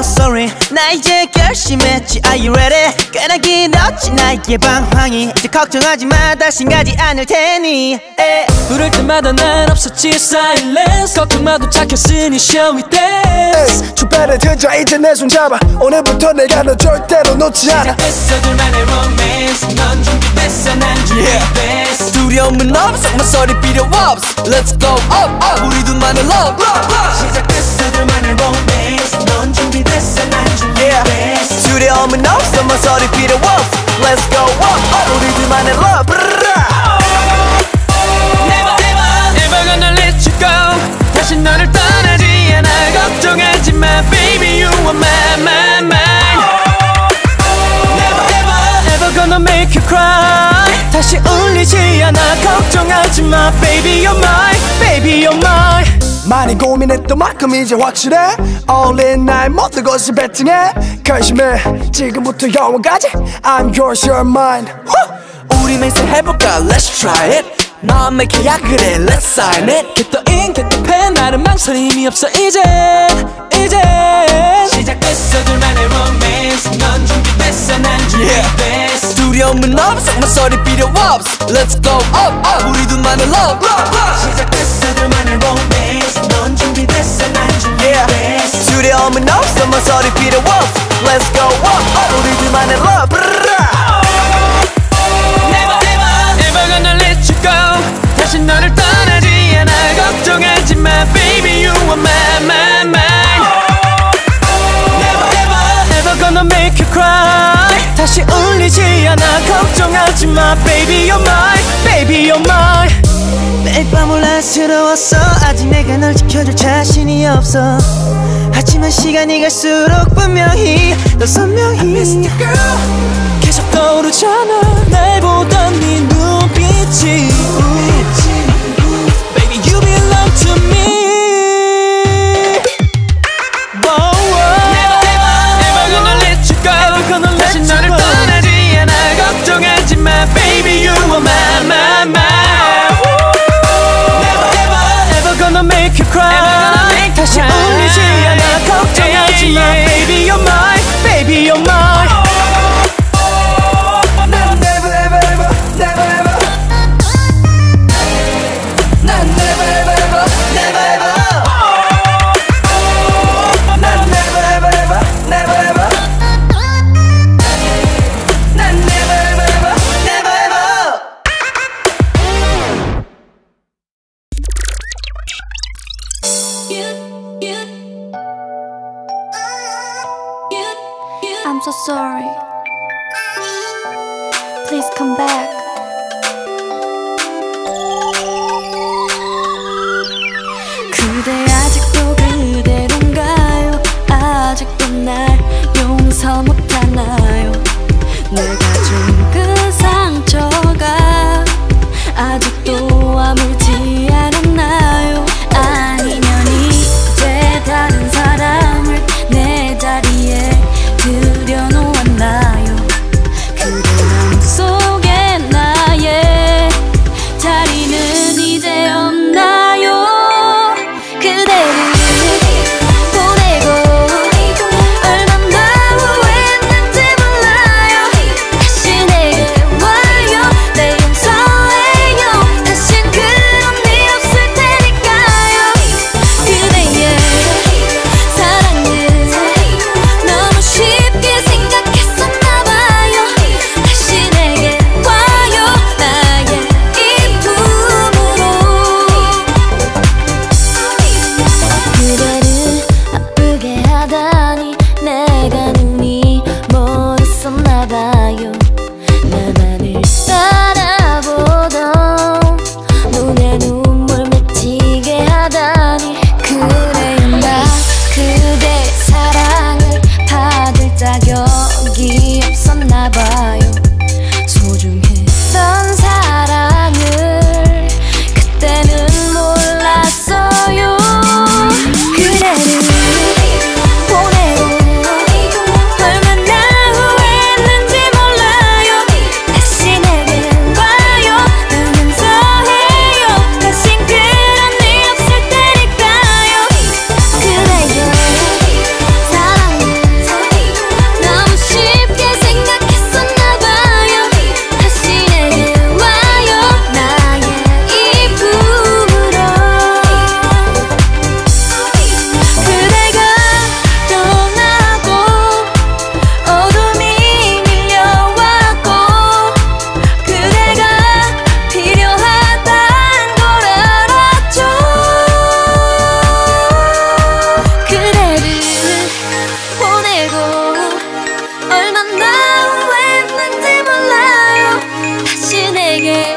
sorry. 나 이제 결심했지. Are you ready? 꽤나 길었지. 나의 방황이. 이제 걱정하지 마. 다신 가지 않을 테니. 에. 부를 때마다 난 없었지. Silence. 걱정 마도 착했으니 show me dance 주변에 들자. 이제 내 손 잡아. 오늘부터 내가 너 절대로 놓지 않아. 시작됐어 둘만의 romance. 넌 준비됐어. 난 준비됐어. 두려움은 없어. 모서리 필요 없어. Let's go up up. 우리 둘만의 love 하지 마 baby you're mine baby you're mine 많이 고민했던 만큼 이제 확실해 All in 나의 모든 것을 베팅해 결심해 지금부터 영원까지 I'm yours you're mine 우리 맹세 해볼까 Let's try it 계약을 해 Let's sign it Get the ink, get the pen 나는 망설임이 없어 이제 이제 준비됐어 두려움은 없어 모서리 필요 없어 Let's go up up. 우리 둘만의 love. 시작됐어 둘만의 romance. 넌 준비됐어 난 준비됐어. 두려움은 없어. 모서리 필요 없어 Let's go up up. 우리 둘만의 love. Never ever ever gonna let you go. 다시 너를 떠 울리지 않아. 걱정하지 마 baby you're mine baby you're mine. 매일 밤 혼란스러웠어. 아직 내가 널 지켜줄 자신이 없어. 하지만 시간이 갈수록 분명히 더 선명히. 계속 떠오르잖아. 날 보던 네 눈빛이 gonna make you cry 다시 울리지 않아 걱정하지 마 Baby you're mine Baby you're mine I'm so sorry. Please come back. llegué,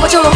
먼저 다